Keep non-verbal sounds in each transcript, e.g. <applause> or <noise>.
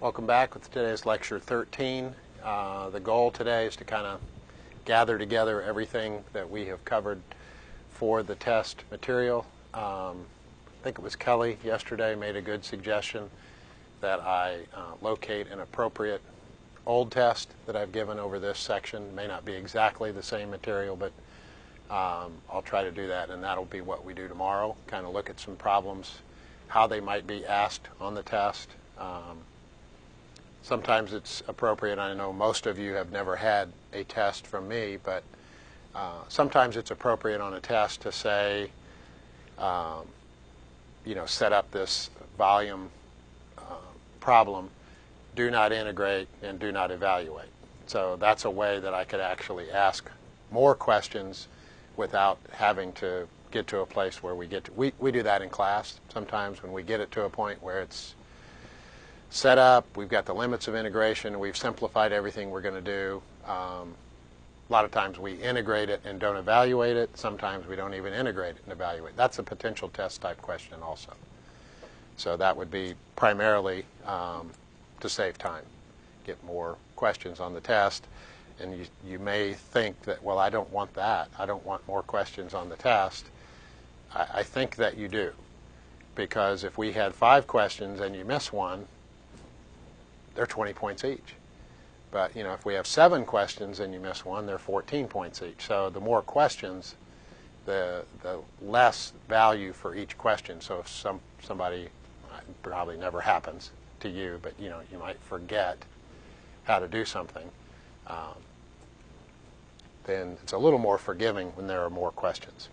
Welcome back with today's lecture 13. Uh, the goal today is to kind of gather together everything that we have covered for the test material. Um, I think it was Kelly yesterday made a good suggestion that I uh, locate an appropriate old test that I've given over this section. It may not be exactly the same material, but um, I'll try to do that, and that'll be what we do tomorrow. Kind of look at some problems, how they might be asked on the test. Um, sometimes it's appropriate. I know most of you have never had a test from me, but uh, sometimes it's appropriate on a test to say, um, you know, set up this volume uh, problem, do not integrate, and do not evaluate. So that's a way that I could actually ask more questions without having to get to a place where we get to, we, we do that in class sometimes when we get it to a point where it's set up, we've got the limits of integration, we've simplified everything we're going to do. Um, a lot of times we integrate it and don't evaluate it. Sometimes we don't even integrate it and evaluate. That's a potential test type question also. So that would be primarily um, to save time, get more questions on the test and you, you may think that, well, I don't want that. I don't want more questions on the test. I, I think that you do. Because if we had five questions and you miss one, they're 20 points each. But, you know, if we have seven questions and you miss one, they're 14 points each. So the more questions, the, the less value for each question. So if some, somebody, probably never happens to you, but, you know, you might forget how to do something. Um, then it's a little more forgiving when there are more questions.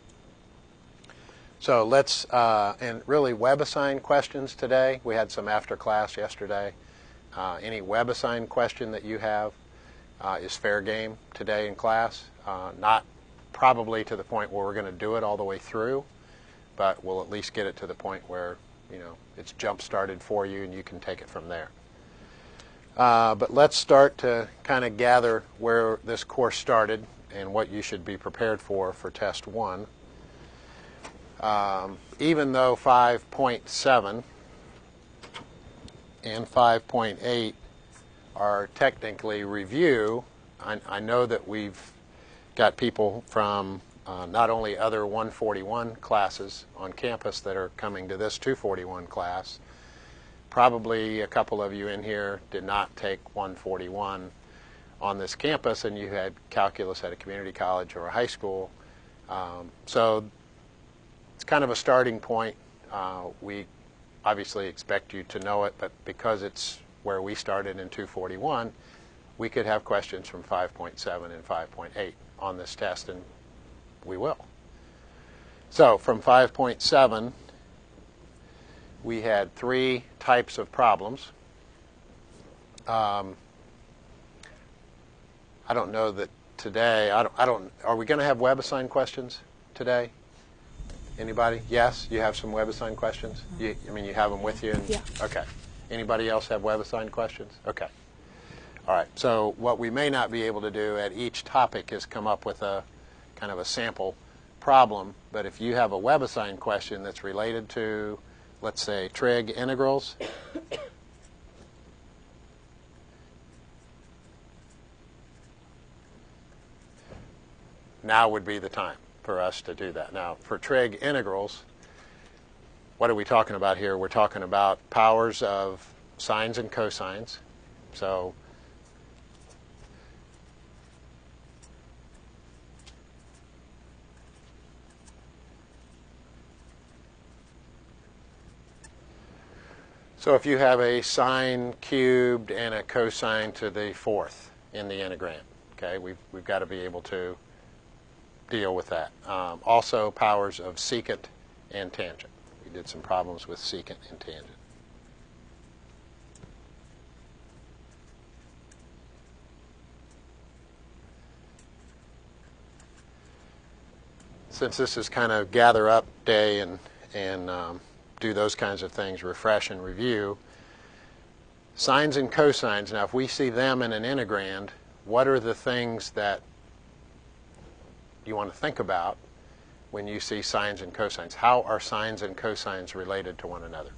So let's, uh, and really WebAssign questions today. We had some after class yesterday. Uh, any WebAssign question that you have uh, is fair game today in class. Uh, not probably to the point where we're going to do it all the way through, but we'll at least get it to the point where, you know, it's jump started for you and you can take it from there. Uh, but let's start to kind of gather where this course started and what you should be prepared for for test one. Um, even though 5.7 and 5.8 are technically review, I, I, know that we've got people from uh, not only other 141 classes on campus that are coming to this 241 class. Probably a couple of you in here did not take 141 on this campus and you had calculus at a community college or a high school. Um, so it's kind of a starting point. Uh, we obviously expect you to know it, but because it's where we started in 241, we could have questions from 5.7 and 5.8 on this test, and we will. So from 5.7, we had three types of problems. Um, I don't know that today. I don't. I don't are we going to have WebAssign questions today? Anybody? Yes, you have some WebAssign questions. Mm-hmm. You, I mean, you have them with you. And, yeah. Okay. Anybody else have WebAssign questions? Okay. All right. So what we may not be able to do at each topic is come up with a kind of a sample problem. But if you have a WebAssign question that's related to, let's say, trig integrals, <coughs> now would be the time for us to do that. Now, for trig integrals, what are we talking about here? We're talking about powers of sines and cosines. So So if you have a sine cubed and a cosine to the fourth in the integrand, okay, we've, we've got to be able to deal with that. Um, also, powers of secant and tangent. We did some problems with secant and tangent. Since this is kind of gather up day and and um, do those kinds of things, refresh and review. Sines and cosines. Now, if we see them in an integrand, what are the things that you want to think about when you see sines and cosines. How are sines and cosines related to one another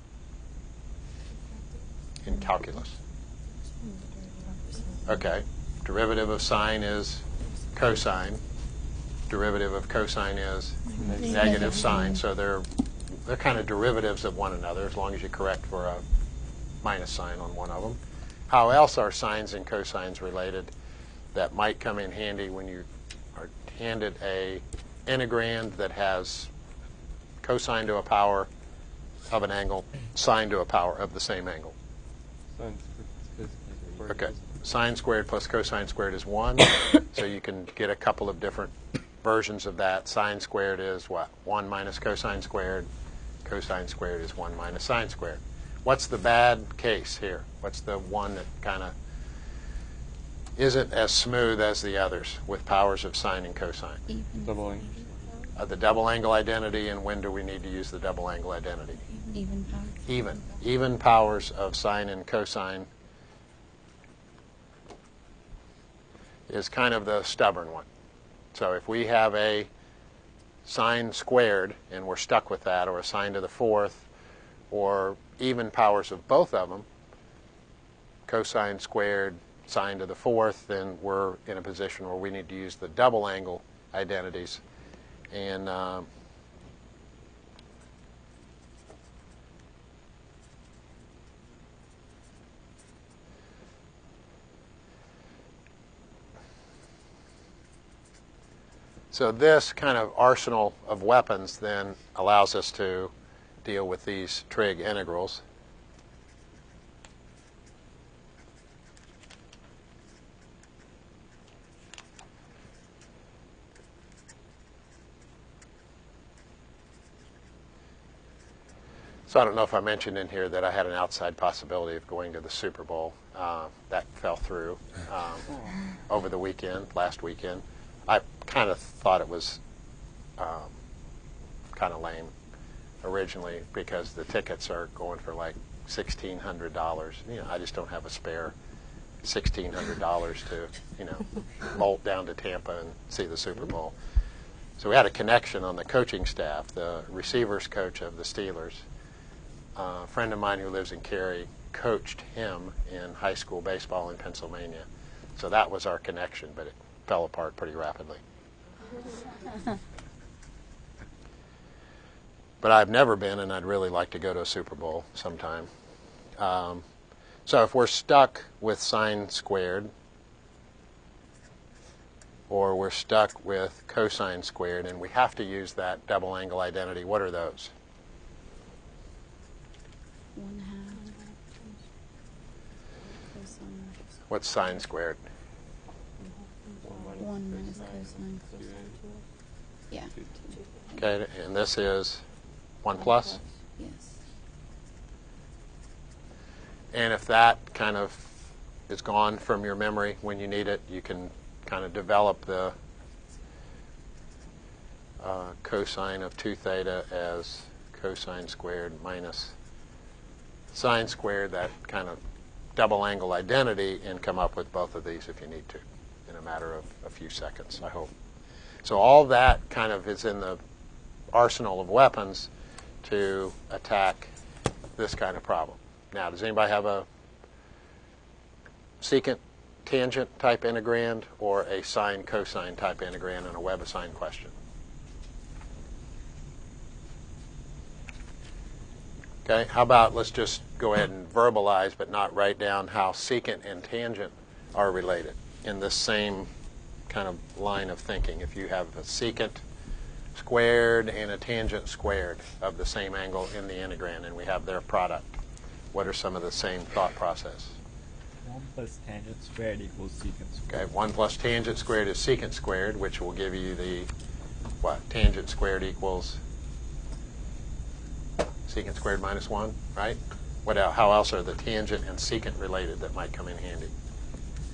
in calculus? Okay. Derivative of sine is cosine. Derivative of cosine is negative sine. So they're they're kind of derivatives of one another as long as you correct for a minus sign on one of them. How else are sines and cosines related? That might come in handy when you are handed a integrand that has cosine to a power of an angle, sine to a power of the same angle. Sine squared plus cosine squared Okay. Sine squared plus cosine squared is 1. <coughs> so you can get a couple of different versions of that. Sine squared is what? 1 minus cosine squared. Cosine squared is 1 minus sine squared. What's the bad case here? What's the one that kind of isn't as smooth as the others with powers of sine and cosine? Double angle. Uh, the double angle identity, and when do we need to use the double angle identity? Even power. even. Even powers of sine and cosine is kind of the stubborn one. So if we have a sine squared and we're stuck with that, or a sine to the fourth, or even powers of both of them, cosine squared, sine to the fourth, then we're in a position where we need to use the double angle identities. And um, So this kind of arsenal of weapons then allows us to deal with these trig integrals. So I don't know if I mentioned in here that I had an outside possibility of going to the Super Bowl. Uh, that fell through um, over the weekend, last weekend. I kind of thought it was um, kind of lame originally because the tickets are going for like sixteen hundred dollars. You know, I just don't have a spare sixteen hundred dollars to you know bolt down to Tampa and see the Super Bowl. So we had a connection on the coaching staff. The receivers coach of the Steelers, a friend of mine who lives in Cary, coached him in high school baseball in Pennsylvania. So that was our connection, but it fell apart pretty rapidly. <laughs> but I've never been, and I'd really like to go to a Super Bowl sometime. Um, so if we're stuck with sine squared, or we're stuck with cosine squared, and we have to use that double angle identity, what are those? One half. Cosine. What's sine squared? One minus cosine. Yeah. Okay, and this is 1 plus? Yes. And if that kind of is gone from your memory when you need it, you can kind of develop the uh, cosine of 2 theta as cosine squared minus sine squared, that kind of double angle identity, and come up with both of these if you need to in a matter of a few seconds, I hope. So all that kind of is in the arsenal of weapons to attack this kind of problem. Now, does anybody have a secant tangent type integrand or a sine cosine type integrand in a web question? Okay, how about let's just go ahead and verbalize but not write down how secant and tangent are related in this same kind of line of thinking. If you have a secant squared and a tangent squared of the same angle in the integrand and we have their product, what are some of the same thought process? 1 plus tangent squared equals secant squared. Okay, 1 plus tangent squared is secant squared, which will give you the, what, tangent squared equals secant squared minus 1, right? What, el- how else are the tangent and secant related that might come in handy?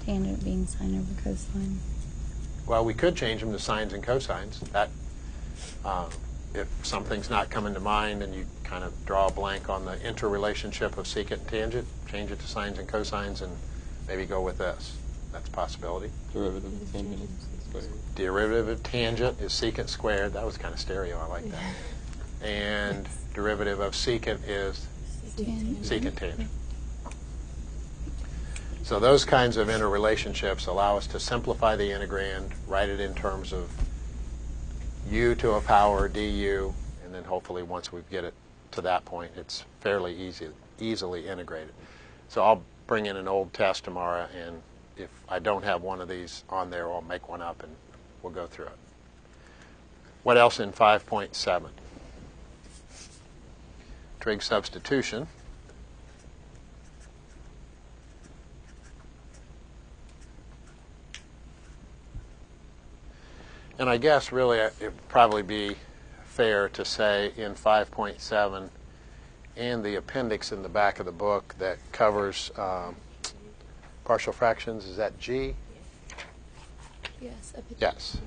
Tangent being sine over cosine. Well, we could change them to sines and cosines. That, um, if something's not coming to mind and you kind of draw a blank on the interrelationship of secant and tangent, change it to sines and cosines and maybe go with this. That's a possibility. Derivative of tangent is squared. Derivative of tangent is secant squared. That was kind of stereo. I like that. <laughs> And derivative of secant is secant tangent. So those kinds of interrelationships allow us to simplify the integrand, write it in terms of u to a power du, and then hopefully once we get it to that point, it's fairly easy, easily integrated. So I'll bring in an old test tomorrow, and if I don't have one of these on there, I'll make one up and we'll go through it. What else in 5.7? Trig substitution. And I guess really it would probably be fair to say in 5.7 and the appendix in the back of the book that covers um, partial fractions, is that G? Yes. Yes.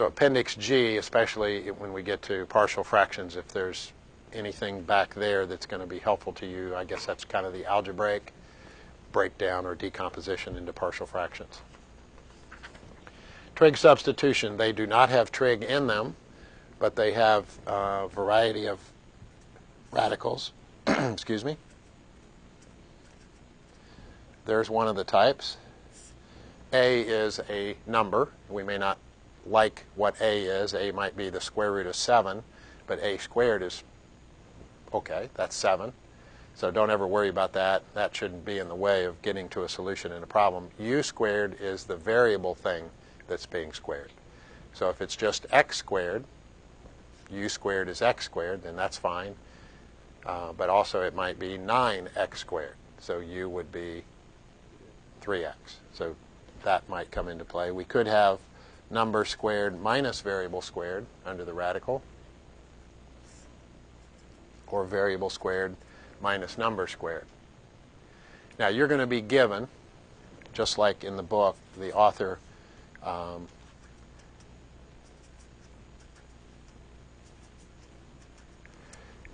So Appendix G, especially when we get to partial fractions, if there's anything back there that's going to be helpful to you, I guess that's kind of the algebraic breakdown or decomposition into partial fractions. Trig substitution, they do not have trig in them, but they have a variety of radicals. <clears throat> Excuse me. There's one of the types. A is a number. We may not like what A is. A might be the square root of 7, but A squared is okay, that's 7. So don't ever worry about that. That shouldn't be in the way of getting to a solution in a problem. U squared is the variable thing that's being squared. So if it's just x squared, u squared is x squared, then that's fine. Uh, but also it might be 9x squared. So u would be 3x. So that might come into play. We could have number squared minus variable squared under the radical, or variable squared minus number squared. Now you're going to be given, just like in the book, the author um,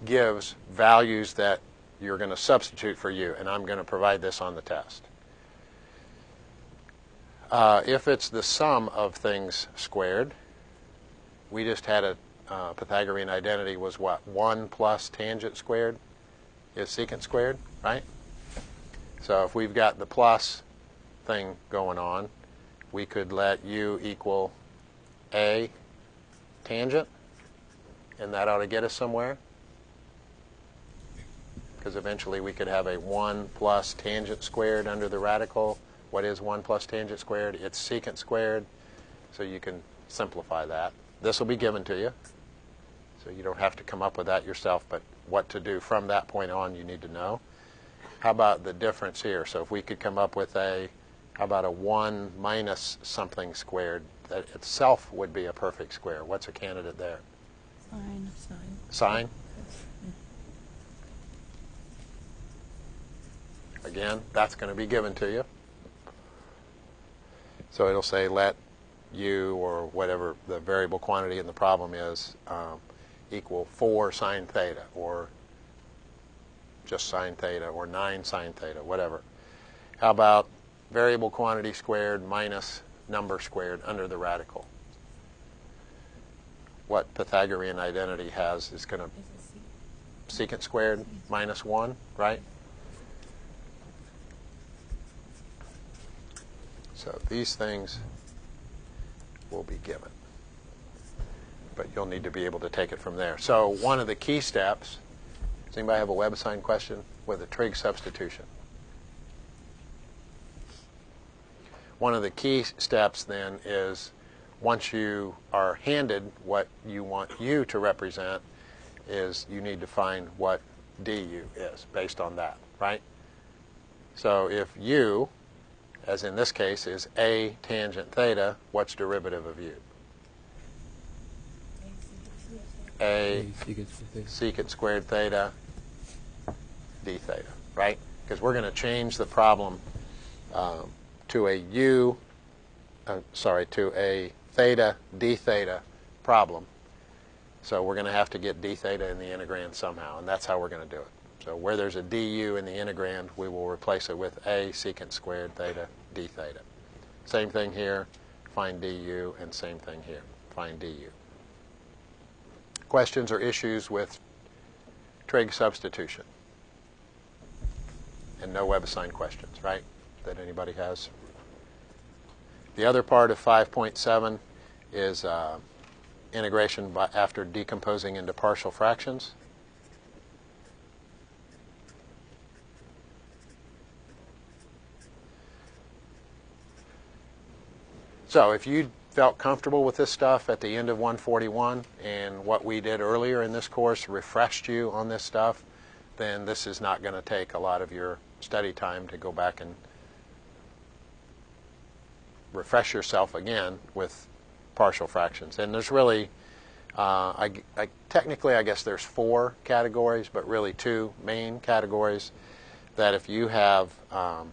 gives values that you're going to substitute for u, and I'm going to provide this on the test. Uh, if it's the sum of things squared, we just had a uh, Pythagorean identity was what? 1 plus tangent squared is secant squared, right? So if we've got the plus thing going on, we could let u equal a tangent, and that ought to get us somewhere. Because eventually we could have a 1 plus tangent squared under the radical. What is 1 plus tangent squared? It's secant squared. So you can simplify that. This will be given to you. So you don't have to come up with that yourself, but what to do from that point on you need to know. How about the difference here? So if we could come up with a, how about a 1 minus something squared? That itself would be a perfect square. What's a candidate there? Fine. Sine? Again, that's going to be given to you. So it'll say let u or whatever the variable quantity in the problem is um, equal 4 sine theta or just sine theta or 9 sine theta, whatever. How about variable quantity squared minus number squared under the radical? What Pythagorean identity has is going to secant squared minus 1, right? So these things will be given. But you'll need to be able to take it from there. So one of the key steps, does anybody have a web assigned question with a trig substitution? One of the key steps then is once you are handed what you want u to represent is you need to find what du is based on that, right? So if u, as in this case, is a tangent theta, what's derivative of u? a secant squared theta d theta, right? Because we're going to change the problem um, to a u, uh, sorry, to a theta d theta problem. So we're going to have to get d theta in the integrand somehow, and that's how we're going to do it. So where there's a du in the integrand, we will replace it with a secant squared theta d theta. Same thing here, find du, and same thing here, find du. Questions or issues with trig substitution? and no web assigned questions, right? That anybody has. The other part of 5.7 is uh, integration by, after decomposing into partial fractions. So if you felt comfortable with this stuff at the end of 141 and what we did earlier in this course refreshed you on this stuff, then this is not going to take a lot of your study time to go back and refresh yourself again with partial fractions. And there's really, uh, I, I, technically, I guess there's four categories, but really two main categories that if you have, um,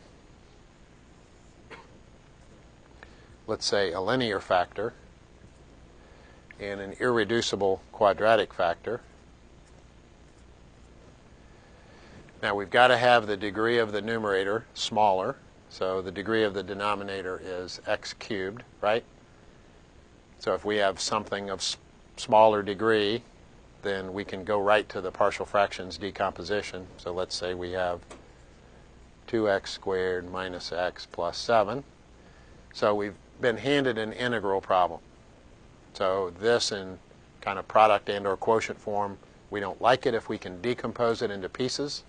let's say, a linear factor and an irreducible quadratic factor, Now we've got to have the degree of the numerator smaller, so the degree of the denominator is x cubed, right? So if we have something of smaller degree, then we can go right to the partial fractions decomposition. So let's say we have 2x squared minus x plus 7. So we've been handed an integral problem. So this in kind of product and or quotient form, we don't like it if we can decompose it into pieces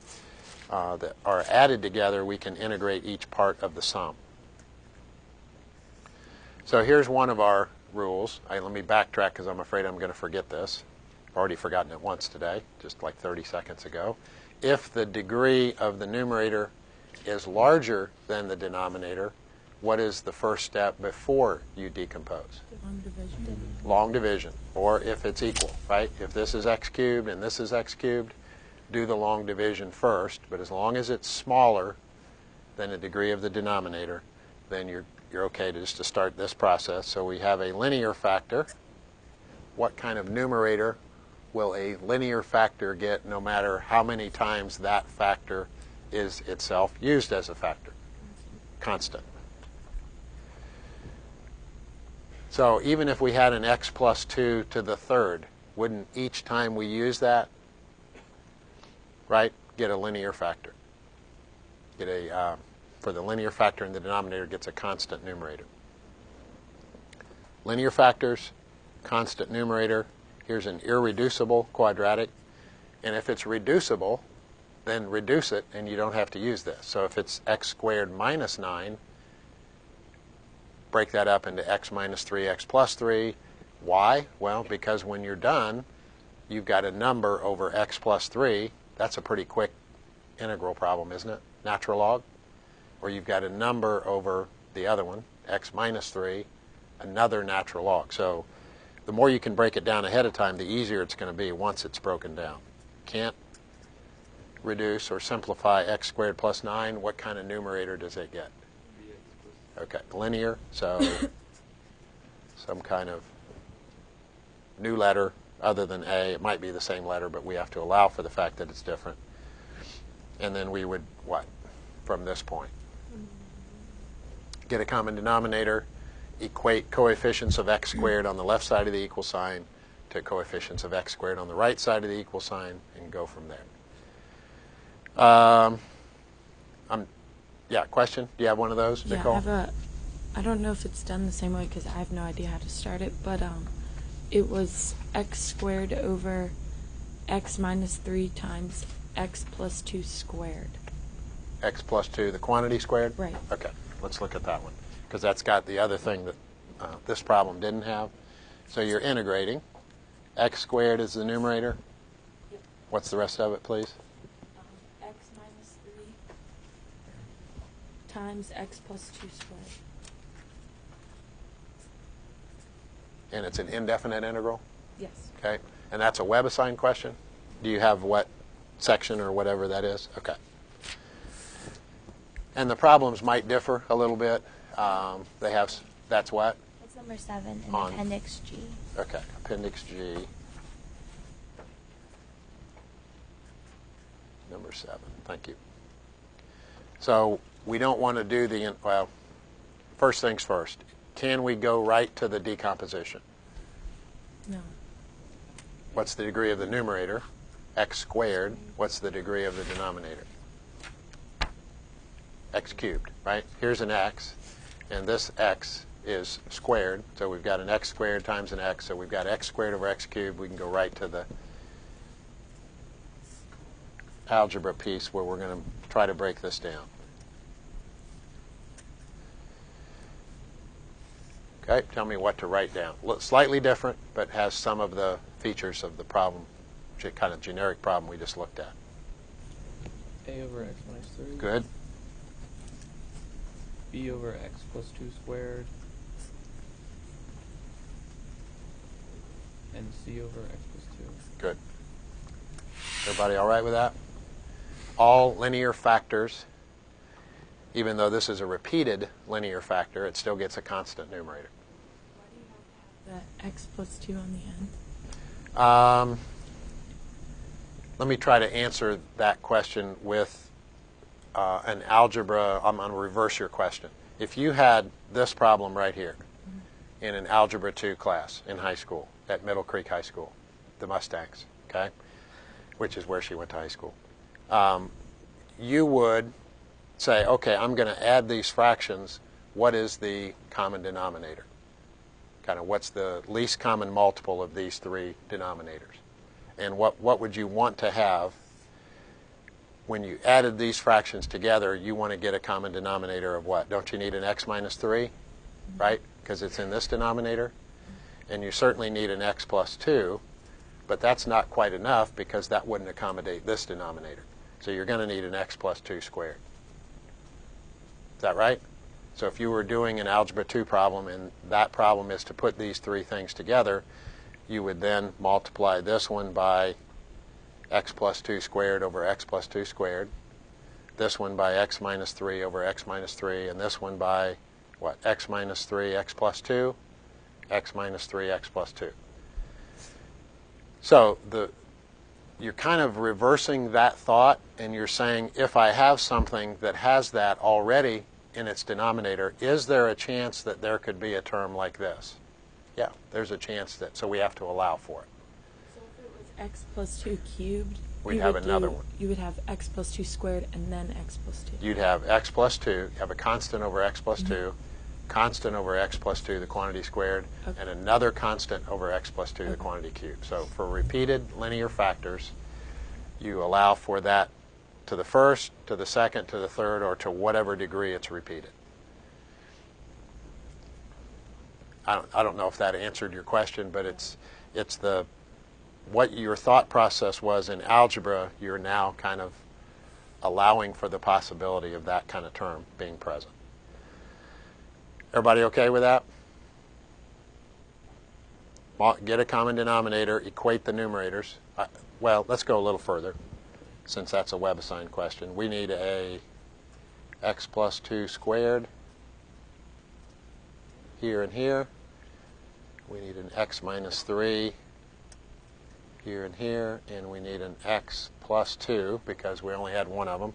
uh, that are added together, we can integrate each part of the sum. So here's one of our rules. I, let me backtrack because I'm afraid I'm going to forget this. I've already forgotten it once today, just like 30 seconds ago. If the degree of the numerator is larger than the denominator, what is the first step before you decompose? Long division. Long division, or if it's equal, right? If this is x cubed and this is x cubed, do the long division first, but as long as it's smaller than the degree of the denominator, then you're, you're okay to just to start this process. So we have a linear factor. What kind of numerator will a linear factor get no matter how many times that factor is itself used as a factor? Constant. So even if we had an x plus 2 to the third, wouldn't each time we use that right? Get a linear factor. Get a uh, for the linear factor in the denominator gets a constant numerator. Linear factors, constant numerator. Here's an irreducible quadratic, and if it's reducible, then reduce it, and you don't have to use this. So if it's x squared minus nine, break that up into x minus 3, x plus 3. Why? Well, because when you're done, you've got a number over x plus 3 that's a pretty quick integral problem, isn't it? Natural log. Or you've got a number over the other one, x minus 3, another natural log. So the more you can break it down ahead of time, the easier it's going to be once it's broken down. Can't reduce or simplify x squared plus 9. What kind of numerator does it get? Okay, linear. So <laughs> some kind of new letter other than A. It might be the same letter, but we have to allow for the fact that it's different. And then we would, what, from this point? Get a common denominator, equate coefficients of x squared on the left side of the equal sign to coefficients of x squared on the right side of the equal sign, and go from there. Um, I'm, yeah, question? Do you have one of those, Yeah, Nicole? I have a. I don't know if it's done the same way because I have no idea how to start it, but um, it was x squared over x minus 3 times x plus 2 squared. x plus 2, the quantity squared? Right. Okay, let's look at that one because that's got the other thing that uh, this problem didn't have. So you're integrating. x squared is the numerator. What's the rest of it, please? Um, x minus 3 times x plus 2 squared. And it's an indefinite integral. Yes. Okay, and that's a web assigned question. Do you have what section or whatever that is? Okay. And the problems might differ a little bit. Um, they have. That's what. That's number seven in On- Appendix G. Okay, Appendix G. Number seven, thank you. So we don't want to do the, well, first things first. Can we go right to the decomposition? No. What's the degree of the numerator? X squared. What's the degree of the denominator? x cubed, right? Here's an x, and this x is squared, so we've got an x squared times an x, so we've got x squared over x cubed. We can go right to the algebra piece where we're going to try to break this down. Okay, tell me what to write down. Look, slightly different, but has some of the features of the problem, kind of generic problem we just looked at. A over x minus 3. Good. B over x plus 2 squared. And C over x plus 2. Good. Everybody all right with that? All linear factors, even though this is a repeated linear factor, it still gets a constant numerator. The x plus 2 on the end. Um, let me try to answer that question with uh, an algebra. I'm going to reverse your question. If you had this problem right here in an Algebra 2 class in high school, at Middle Creek High School, the Mustangs, okay, which is where she went to high school, um, you would say, okay, I'm going to add these fractions. What is the common denominator? Kind of what's the least common multiple of these three denominators? And what, what would you want to have when you added these fractions together you want to get a common denominator of what? Don't you need an x minus 3 right? Because it's in this denominator. And you certainly need an x plus 2 but that's not quite enough because that wouldn't accommodate this denominator. So you're going to need an x plus 2 squared. Is that right so if you were doing an Algebra 2 problem and that problem is to put these three things together, you would then multiply this one by x plus 2 squared over x plus 2 squared, this one by x minus 3 over x minus 3, and this one by what? x minus 3, x plus 2, x minus 3, x plus 2. So the you're kind of reversing that thought and you're saying if I have something that has that already in its denominator, is there a chance that there could be a term like this? Yeah, there's a chance that, so we have to allow for it. So if it was x plus 2 cubed, We'd you have would another do- one. You would have x plus 2 squared and then x plus 2. You'd have x plus 2, you have a constant over x plus mm-hmm. 2, constant over x plus 2, the quantity squared, Okay. and another constant over x plus 2, the quantity cubed. So for repeated linear factors, you allow for that to the first, to the second, to the third, or to whatever degree it's repeated. I don't, I don't know if that answered your question, but it's, it's the, what your thought process was in algebra, you're now kind of allowing for the possibility of that kind of term being present. Everybody okay with that? Get a common denominator, equate the numerators. Well, let's go a little further, since that's a web assigned question. We need a x plus 2 squared here and here. We need an x minus 3 here and here, and we need an x plus 2 because we only had one of them,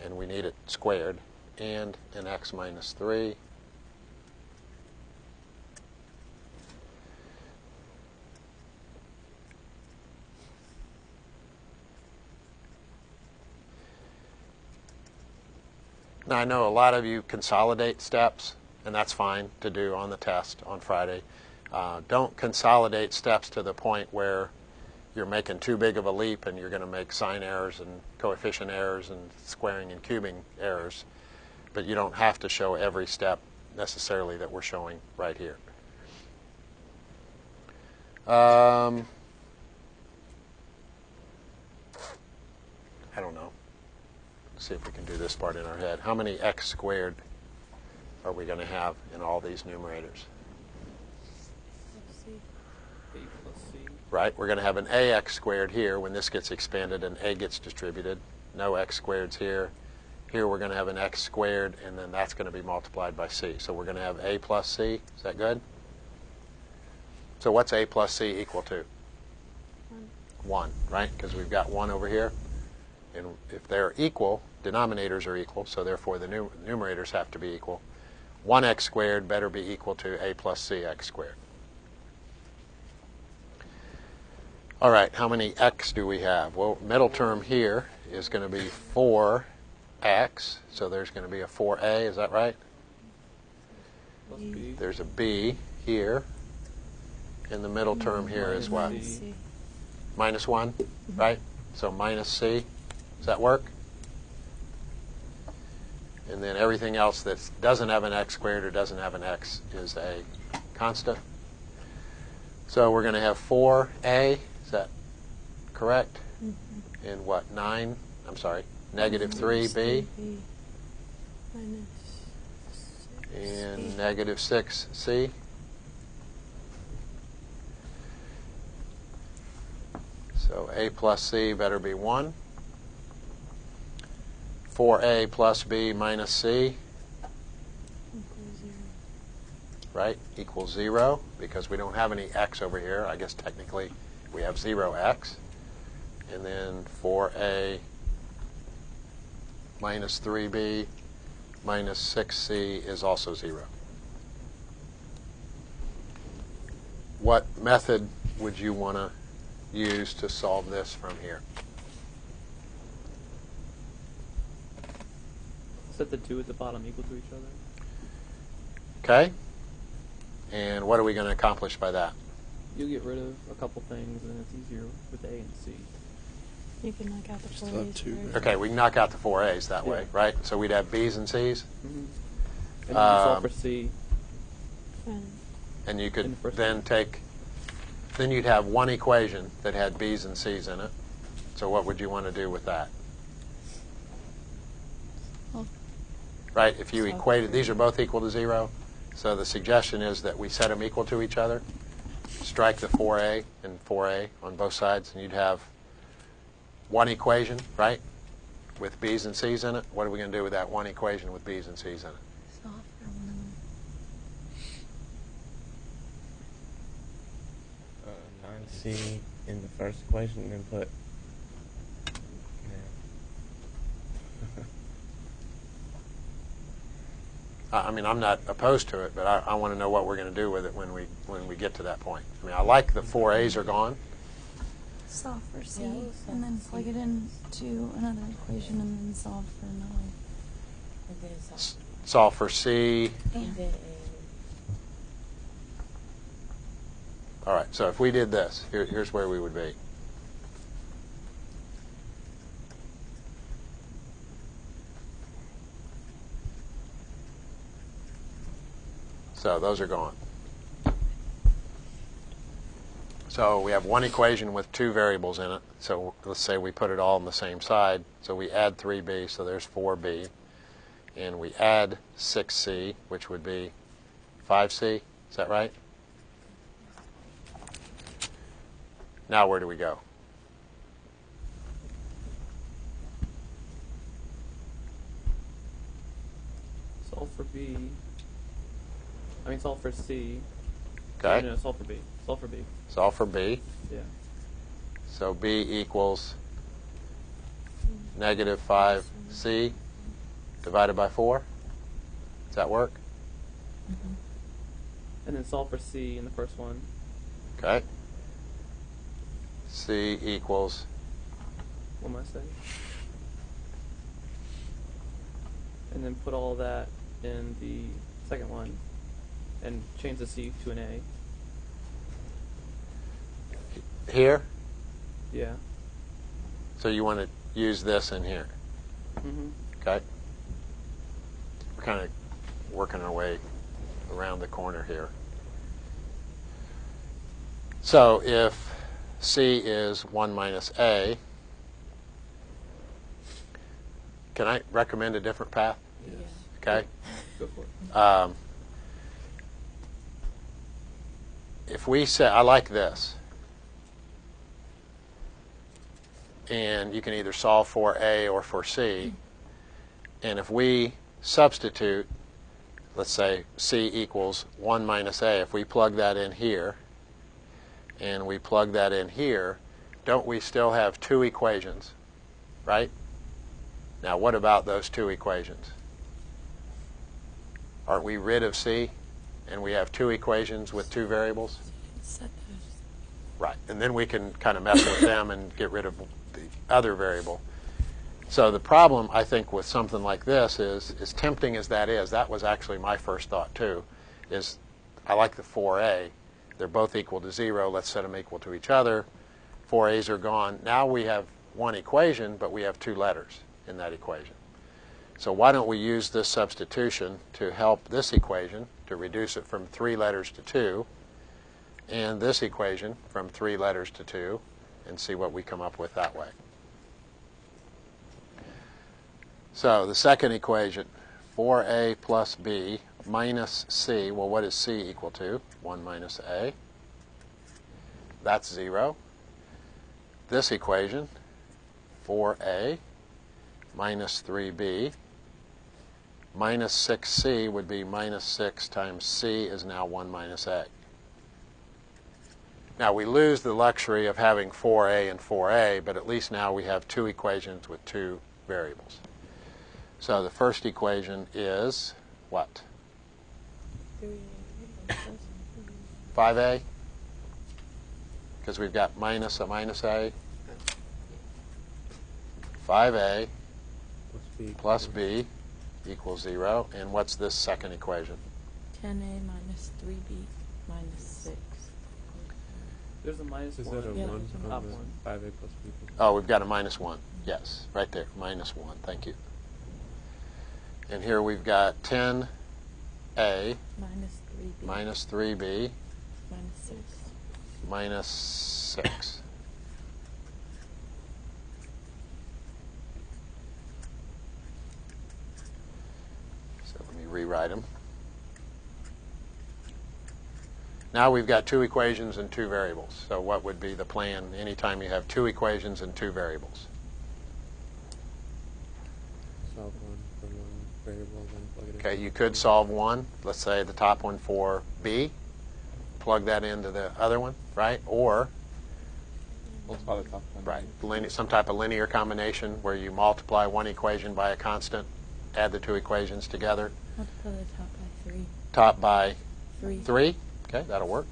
and we need it squared, and an x minus 3. Now, I know a lot of you consolidate steps, and that's fine to do on the test on Friday. Uh, don't consolidate steps to the point where you're making too big of a leap and you're going to make sign errors and coefficient errors and squaring and cubing errors. But you don't have to show every step necessarily that we're showing right here. Um, I don't know. See if we can do this part in our head. How many x squared are we going to have in all these numerators? A plus C. right? We're going to have an ax squared here when this gets expanded and a gets distributed. No x squareds here. Here we're going to have an x squared, and then that's going to be multiplied by c. So we're going to have a plus c. Is that good? So what's a plus c equal to? 1, right? Because we've got 1 over here. And if they're equal, denominators are equal, so therefore the num- numerators have to be equal. 1x squared better be equal to a plus cx squared. All right, how many x do we have? Well, middle term here is going to be 4x so there's going to be a 4a, is that right? B. There's a b here, and the middle term here is what? Minus 1, right? So minus c. Does that work? And then everything else that doesn't have an x squared or doesn't have an x is a constant. So we're going to have 4a, is that correct? Mhm. And what, 9? I'm sorry, negative Minus 3b 3B minus and negative 6c. So a plus c better be 1. 4a plus b minus c, right, equals 0 because we don't have any x over here. I guess technically we have 0x. And then 4a minus 3b minus 6c is also 0. What method would you want to use to solve this from here? Set the two at the bottom equal to each other. Okay? And what are we going to accomplish by that? You get rid of a couple things, and it's easier with A and C. You can knock out the Just four thought A's two. Okay, we can knock out the four A's that way, right? So we'd have B's and C's, Mm-hmm. And then you Um, for C. And and you could the then one. take, then you'd have one equation that had B's and C's in it. So what would you want to do with that? Well, Right, if you So- equated, these are both equal to zero, so the suggestion is that we set them equal to each other, strike the 4A and 4A on both sides, and you'd have one equation, right, with B's and C's in it. What are we going to do with that one equation with B's and C's in it? Solve for one. Uh, 9c in the first equation and then put. I I mean, I'm not opposed to it, but I, I want to know what we're going to do with it when we when we get to that point. I mean, I like the four A's are gone. Solve for C Yeah, solve and then plug C. it into another equation and then solve for nine. S- Solve for C. Yeah. All right. So if we did this, here, here's where we would be. So those are gone. So we have one equation with two variables in it. So let's say we put it all on the same side. So we add 3b, so there's 4b. And we add 6c, which would be 5c. Is that right? Now where do we go? Solve for B. I mean, solve for C. Okay. No, no, solve for B. Solve for B. Solve for b. Yeah. So b equals negative 5c divided by 4. Does that work? Mhm. And then solve for C in the first one. Okay. c equals, What am I saying? And then put all that in the second one, and change the C to an A. here. Yeah. So you want to use this in here. Mm-hmm. Okay? We're kind of working our way around the corner here. So if C is 1 minus A, can I recommend a different path? Yes. Okay? Go for it. Um, if we say, I like this, and you can either solve for A or for C, and if we substitute, let's say C equals 1 minus A, if we plug that in here, and we plug that in here, don't we still have two equations, right? Now, what about those two equations? Aren't we rid of C? And we have two equations with two variables? Right. And then we can kind of mess with them and get rid of the other variable. So the problem, I think, with something like this is, as tempting as that is, that was actually my first thought too, is I like the 4a. They're both equal to 0. Let's set them equal to each other. 4a's are gone. Now we have one equation, but we have two letters in that equation. So why don't we use this substitution to help this equation, to reduce it from three letters to two, and this equation from three letters to two, and see what we come up with that way. So the second equation, 4a plus b minus c. Well, what is c equal to? 1 minus a. That's 0. This equation, 4a minus 3b minus 6c would be minus 6 times c is now 1 minus a. Now we lose the luxury of having 4a and 4a, but at least now we have two equations with two variables. So the first equation is what? 5a? Because we've got minus a minus a. 5a Plus B. plus b equals 0. And what's this second equation? 10a minus 3b minus 6. There's a minus Is one. that a Yeah. one Top on one. five A plus B? plus- Oh, we've got a minus 1. Yes, right there. Minus 1. Thank you. And here we've got 10a Minus 3b minus 3b minus 6. minus 6. So let me rewrite them. Now we've got two equations and two variables. So what would be the plan anytime you have two equations and two variables? Solve one for one variable, then plug it in. Okay, you could solve one, let's say the top one for b, plug that into the other one, right? Or Multiply the top one. Right. Some type of linear combination where you multiply one equation by a constant, add the two equations together, Multiply the top by 3. top by 3. 3. Okay, that'll work.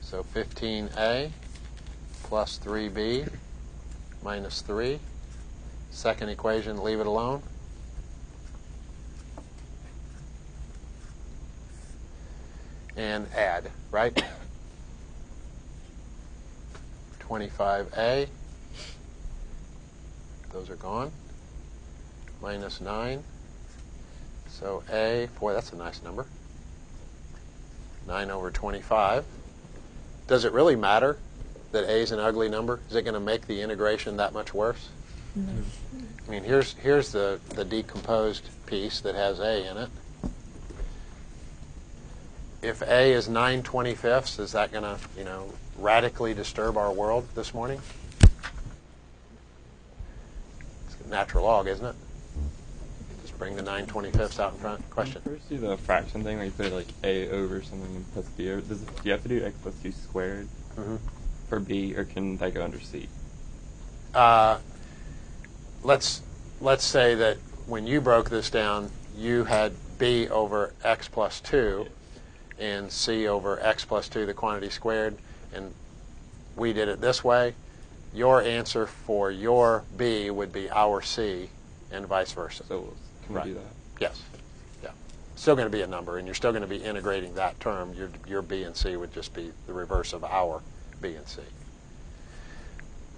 So 15a plus 3b minus 3. Second equation, leave it alone. And add, right? <coughs> 25a. Those are gone. Minus 9. So a, boy, that's a nice number. 9 over 25. Does it really matter that a is an ugly number? Is it going to make the integration that much worse? No. I mean, here's here's the, the decomposed piece that has a in it. If a is 9 25ths, is that going to, you know, radically disturb our world this morning? It's a natural log, isn't it? Bring the 9 25ths out in front. Question? First, do the fraction thing where you put like a over something and plus b. Or does it, do you have to do x plus two squared Mm-hmm. for b, or can that go under c? uh, let's let's say that when you broke this down, you had b over x plus 2 and c over x plus 2, the quantity squared, and we did it this way. Your answer for your b would be our c, and vice versa. So we'll, Right. we do that? Yes. Yeah. Still going to be a number, and you're still going to be integrating that term. Your, your B and C would just be the reverse of our B and C.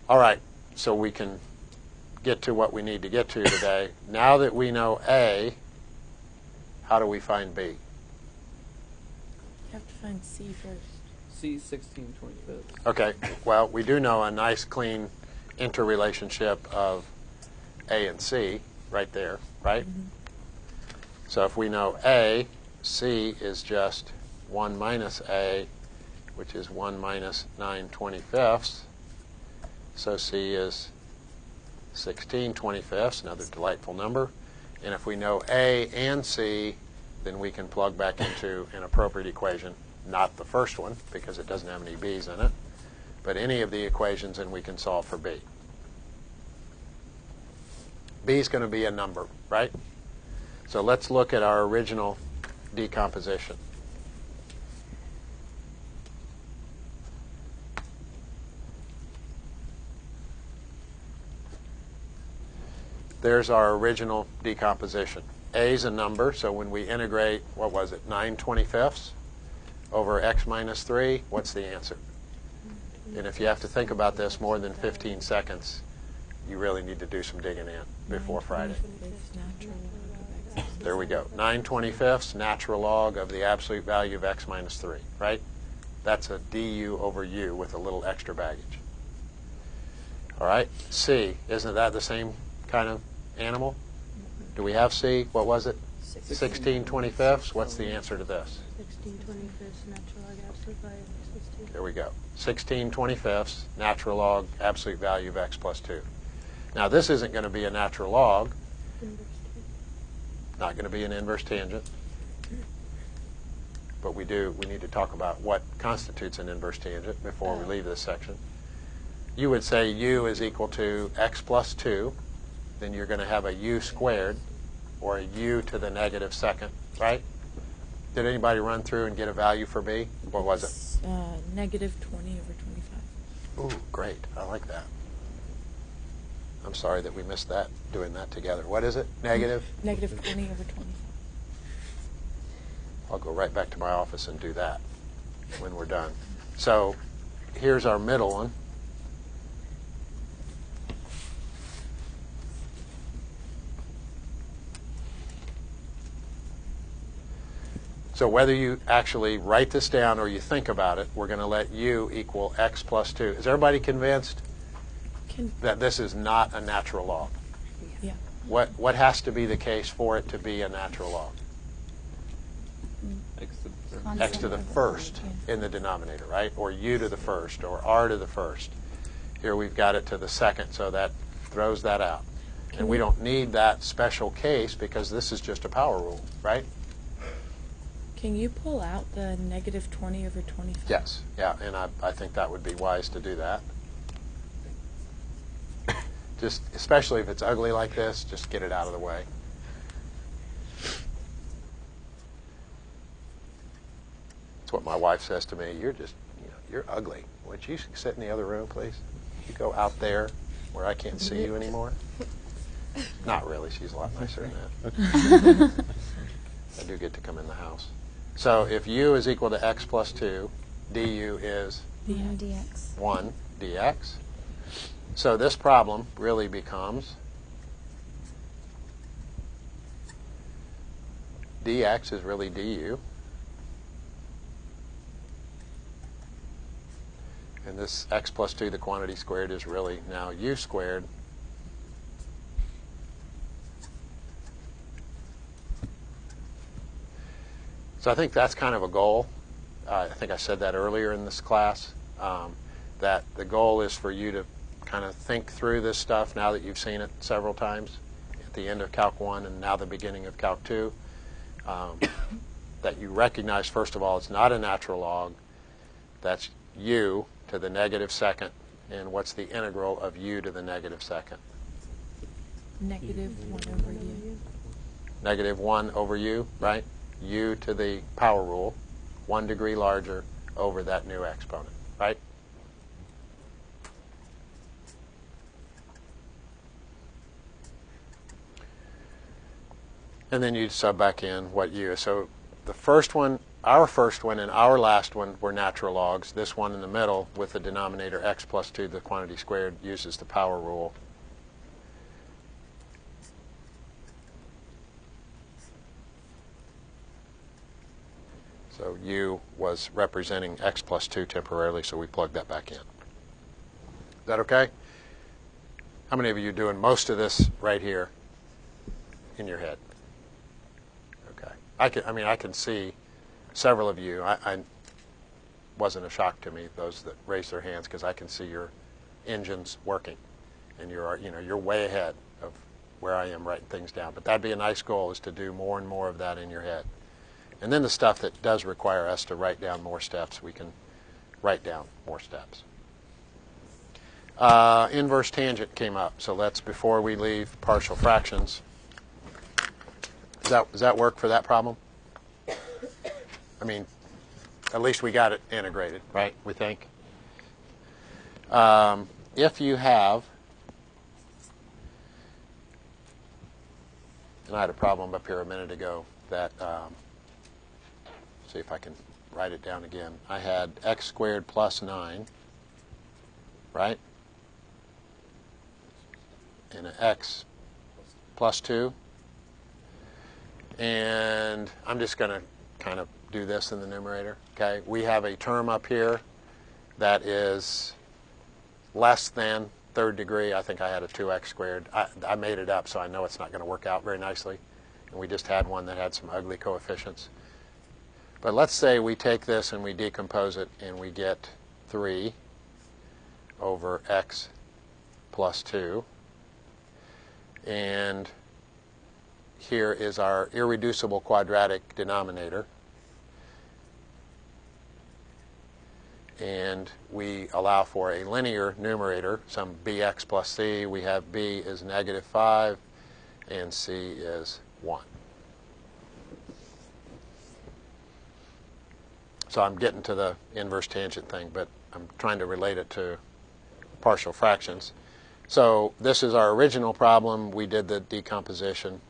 All right, so we can get to what we need to get to today. <coughs> Now that we know A, how do we find B? You have to find c first. C sixteen twenty fifths. Okay, well, we do know a nice, clean interrelationship of A and C right there, right? So if we know A, C is just 1 minus A, which is 1 minus 9 25ths. So C is 16 25ths, another delightful number. And if we know A and C, then we can plug back into an appropriate equation, not the first one, because it doesn't have any B's in it, but any of the equations, and we can solve for B. B is going to be a number, right? So let's look at our original decomposition. there's our original decomposition. A is a number, so when we integrate, what was it, 9 25ths over x minus 3, what's the answer? And if you have to think about this more than 15 seconds, you really need to do some digging in before Friday. There we go. 9 25ths, natural log of the absolute value of x minus 3, right? That's a du over u with a little extra baggage. All right, C, isn't that the same kind of animal? Do we have C? What was it? 16 25ths? What's the answer to this? 16 25ths natural log absolute value of x plus 2. There we go. 16 25ths, natural log, absolute value of x plus 2. Now, this isn't going to be a natural log, not going to be an inverse tangent. But we do, we need to talk about what constitutes an inverse tangent before we leave this section. You would say u is equal to x plus 2. Then you're going to have a u squared, or a u to the negative second, right? Did anybody run through and get a value for b? What was it? Uh, negative 20 over 25. Ooh, great. I like that. I'm sorry that we missed that, doing that together. What is it? Negative? Mm-hmm. Negative 20 over 25. I'll go right back to my office and do that when we're done. So here's our middle one. So whether you actually write this down or you think about it, we're going to let u equal x plus 2. Is everybody convinced Can, that this is not a natural log. yeah. What, what has to be the case for it to be a natural log? X to the third. Con- x to the first in the denominator, right? Or u to the first, or r to the first. Here we've got it to the second, so that throws that out. And we don't need that special case because this is just a power rule, right? Can you pull out the negative 20 over 25? Yes, yeah, and I, I think that would be wise to do that. Just, especially if it's ugly like this, just get it out of the way. That's what my wife says to me. You're just, you know, you're ugly. Would you sit in the other room, please? You go out there where I can't see you anymore. <laughs> Not really. She's a lot nicer than that. <laughs> I do get to come in the house. So if u is equal to x plus 2, du is Yeah. One dx. 1 dx. So this problem really becomes dx is really du. And this x plus 2, the quantity squared, is really now u squared. So I think that's kind of a goal. Uh, I think I said that earlier in this class, um, that the goal is for you to kind of think through this stuff now that you've seen it several times at the end of Calc 1 and now the beginning of Calc 2. Um, <coughs> that you recognize, first of all, it's not a natural log. That's u to the negative second. And what's the integral of u to the negative second? Negative 1 over u. Negative 1 over u, right? u to the power rule, 1 degree larger over that new exponent, right? And then you'd sub back in what u. So the first one, our first one, and our last one were natural logs. This one in the middle with the denominator x plus 2, the quantity squared, uses the power rule. So u was representing x plus 2 temporarily, so we plugged that back in. Is that okay? How many of you are doing most of this right here in your head? I can. I mean, I can see several of you. I, I wasn't a shock to me those that raised their hands because I can see your engines working, and you're you know you're way ahead of where I am writing things down. But that'd be a nice goal is to do more and more of that in your head. And then the stuff that does require us to write down more steps, we can write down more steps. Uh, inverse tangent came up, so that's before we leave partial fractions. Does that, does that work for that problem? I mean, at least we got it integrated, right? We think. Um, if you have And I had a problem up here a minute ago that, um, see if I can write it down again. I had x squared plus 9, right? And an x plus 2. And I'm just going to kind of do this in the numerator. Okay, we have a term up here that is less than third degree. I think I had a 2x squared. I, I made it up, so I know it's not going to work out very nicely. And we just had one that had some ugly coefficients. But let's say we take this and we decompose it and we get 3 over x plus 2. And here is our irreducible quadratic denominator. And we allow for a linear numerator, some bx plus c. We have b is negative 5 and c is 1. So I'm getting to the inverse tangent thing, but I'm trying to relate it to partial fractions. So this is our original problem. We did the decomposition.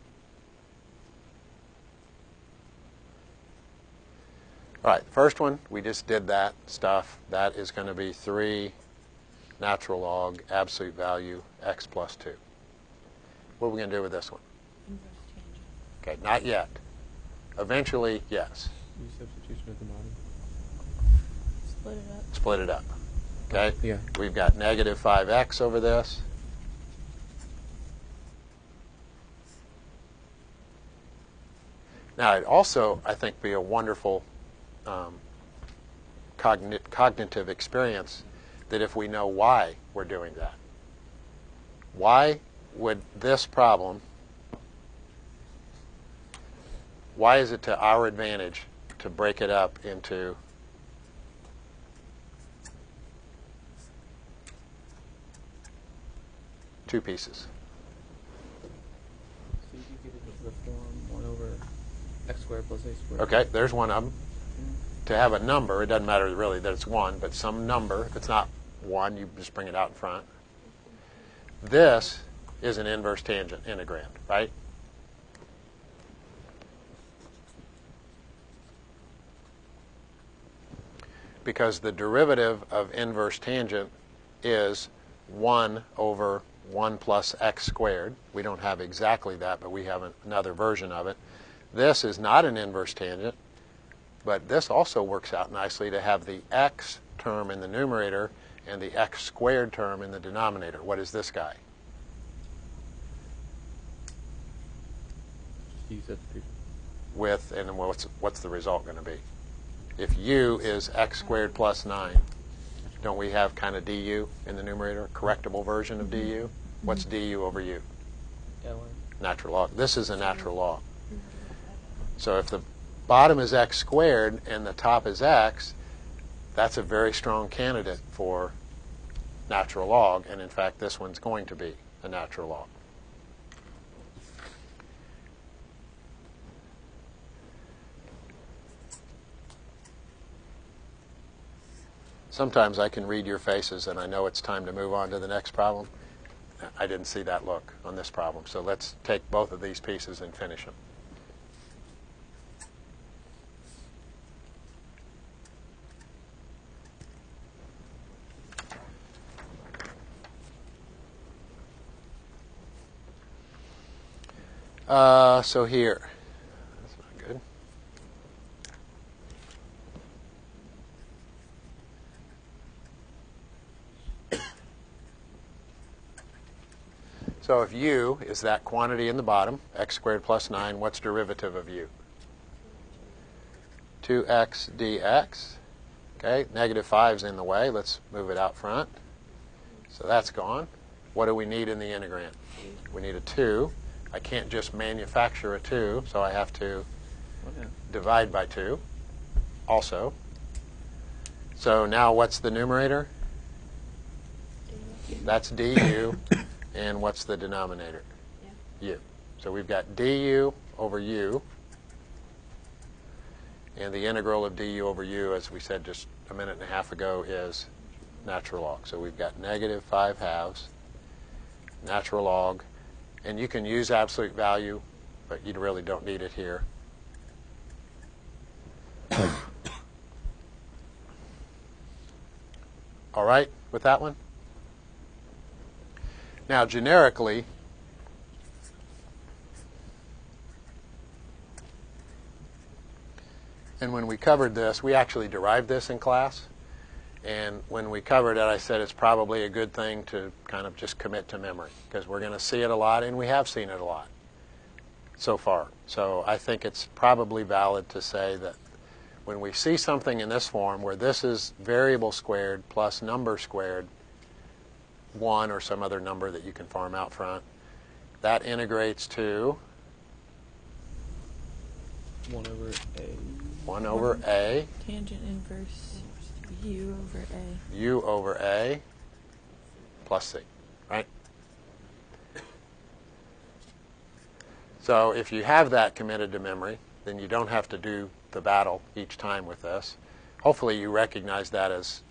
All right, first one, we just did that stuff. That is going to be 3 natural log absolute value x plus 2. What are we going to do with this one? Okay, not yet. Eventually, yes. Use substitution at the bottom. Split it up. Split it up. Okay? Yeah. We've got negative 5x over this. Now, it'd also, I think, be a wonderful um, cogni- cognitive experience that if we know why we're doing that. Why would this problem, why is it to our advantage to break it up into two pieces? So you could get it into the form 1 over x squared plus a squared. Okay, there's one of them. To have a number, it doesn't matter really that it's one, but some number. If it's not one, you just bring it out in front. This is an inverse tangent integrand, right? Because the derivative of inverse tangent is 1 over 1 plus x squared. We don't have exactly that, but we have an- another version of it. This is not an inverse tangent, but this also works out nicely to have the x term in the numerator and the x squared term in the denominator. What is this guy? Just use substitution. With, and then what's, what's the result going to be? If u is x squared plus 9, don't we have kind of du in the numerator, correctable version of du? Mm-hmm. What's du over u? Natural log. This is a natural log. So if the bottom is x squared and the top is x, that's a very strong candidate for natural log, and in fact, this one's going to be a natural log. Sometimes I can read your faces and I know it's time to move on to the next problem. I didn't see that look on this problem, so let's take both of these pieces and finish them. Uh, so here, that's not good. So if u is that quantity in the bottom, x squared plus 9, what's derivative of u? 2x dx. Okay, negative 5 is in the way. Let's move it out front. So that's gone. What do we need in the integrand? We need a 2. I can't just manufacture a 2, so I have to yeah. divide by 2 also. So now what's the numerator? That's du. and what's the denominator? u. So we've got du over u. And the integral of du over u, as we said just a minute and a half ago, is natural log. So we've got negative 5 halves, natural log. And you can use absolute value but you really don't need it here. <coughs> All right with that one? Now, generically, and when we covered this, we actually derived this in class. And when we covered it, I said it's probably a good thing to kind of just commit to memory because we're going to see it a lot, and we have seen it a lot so far. So I think it's probably valid to say that when we see something in this form where this is variable squared plus number squared, 1 or some other number that you can farm out front, that integrates to One over a. 1 over a Tangent inverse u over a. u over a plus c, right? So if you have that committed to memory, then you don't have to do the battle each time with this. Hopefully you recognize that as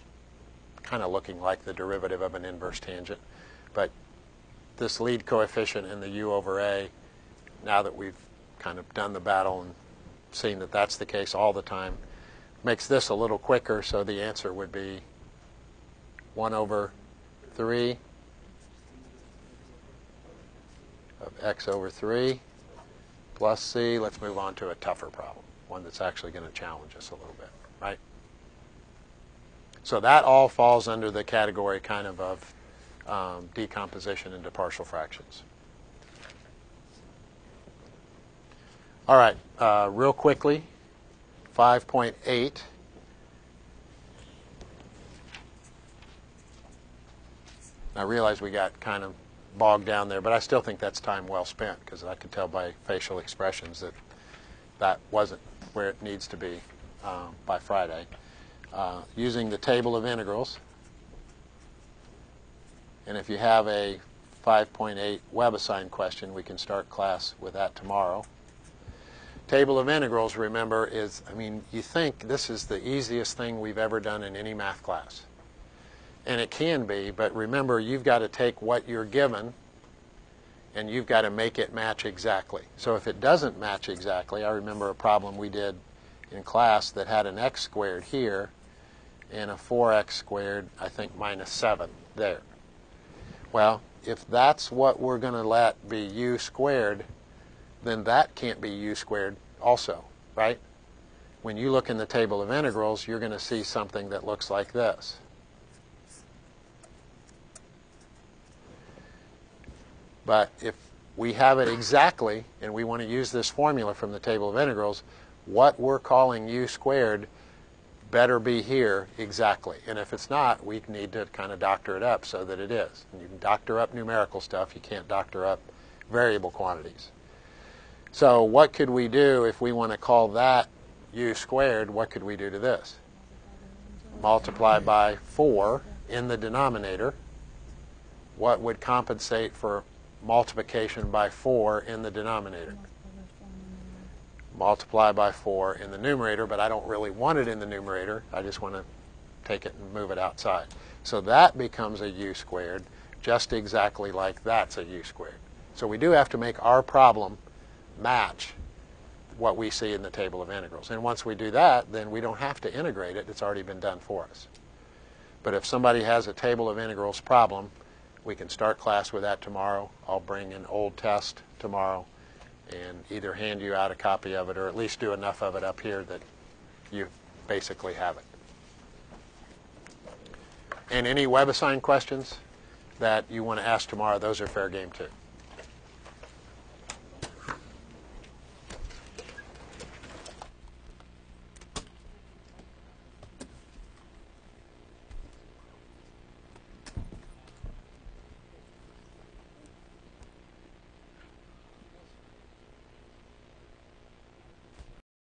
kind of looking like the derivative of an inverse tangent. But this lead coefficient in the u over a, now that we've kind of done the battle and seen that that's the case all the time, makes this a little quicker, so the answer would be 1 over 3 of x over 3 plus c. Let's move on to a tougher problem, one that's actually going to challenge us a little bit, right? So that all falls under the category kind of of um, decomposition into partial fractions. All right, uh, real quickly, 5.8. I realize we got kind of bogged down there, but I still think that's time well spent because I could tell by facial expressions that that wasn't where it needs to be um, by Friday. Uh, using the table of integrals, and if you have a 5.8 WebAssign question, we can start class with that tomorrow. Table of integrals, remember, is, I mean, you think this is the easiest thing we've ever done in any math class. And it can be, but remember, you've got to take what you're given and you've got to make it match exactly. So if it doesn't match exactly, I remember a problem we did in class that had an x squared here and a 4x squared, I think, minus 7 there. Well, if that's what we're going to let be u squared, then that can't be u squared also, right? When you look in the table of integrals, you're going to see something that looks like this. But if we have it exactly, and we want to use this formula from the table of integrals, what we're calling u squared better be here exactly. And if it's not, we need to kind of doctor it up so that it is. And you can doctor up numerical stuff. You can't doctor up variable quantities. So what could we do if we want to call that u squared? What could we do to this? Multiply by 4 in the denominator. What would compensate for multiplication by 4 in the denominator? multiply by 4 in the numerator, but I don't really want it in the numerator. I just want to take it and move it outside. So that becomes a u squared, just exactly like that's a u squared. So we do have to make our problem match what we see in the table of integrals. And once we do that, then we don't have to integrate it. It's already been done for us. But if somebody has a table of integrals problem, we can start class with that tomorrow. I'll bring an old test tomorrow and either hand you out a copy of it or at least do enough of it up here that you basically have it. And any WebAssign questions that you want to ask tomorrow, those are fair game too.